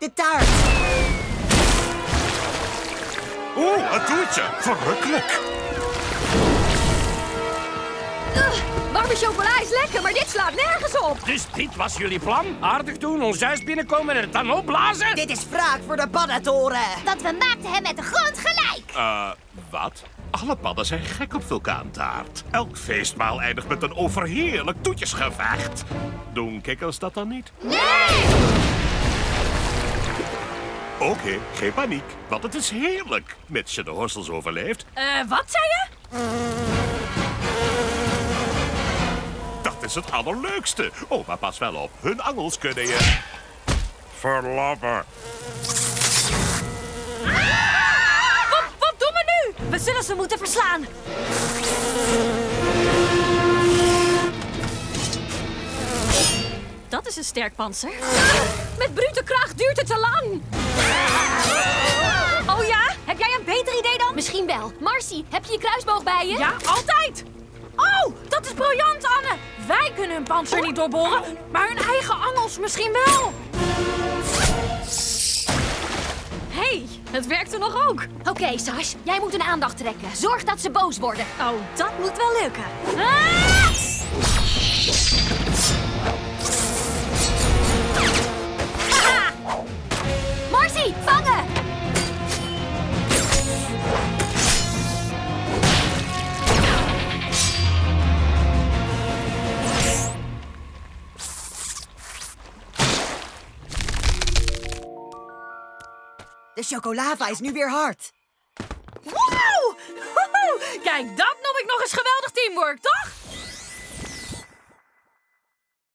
De taart. Oeh, een toertje. Verrukkelijk. Warme chocola is lekker, maar dit slaat nergens op. Dus dit was jullie plan? Aardig doen, ons huis binnenkomen en het dan opblazen? Dit is wraak voor de paddentoren. Want we maakten hem met de grond gelijk. Eh, wat? Alle padden zijn gek op vulkaantaart. Elk feestmaal eindigt met een overheerlijk toetjesgevecht. Doen kikkers dat dan niet? Nee! Oké, geen paniek, want het is heerlijk. Mits je de horstels overleeft. Eh, wat zei je? Dat is het allerleukste. Oh, maar pas wel op. Hun angels kunnen je... Verlappen. Wat, wat doen we nu? We zullen ze moeten verslaan. Dat is een sterk panzer. Met brute kracht duurt het te lang. Oh ja? Heb jij een beter idee dan? Misschien wel. Marcy, heb je je kruisboog bij je? Ja, altijd. Oh, dat is briljant, Anne. Wij kunnen hun panzer niet doorboren, maar hun eigen angels misschien wel. hey, het werkte nog ook. Oké, Sash, jij moet hun aandacht trekken. Zorg dat ze boos worden. Oh, dat moet wel lukken. Ah! De chocolava is nu weer hard. Woehoe! Kijk, dat noem ik nog eens geweldig teamwork, toch?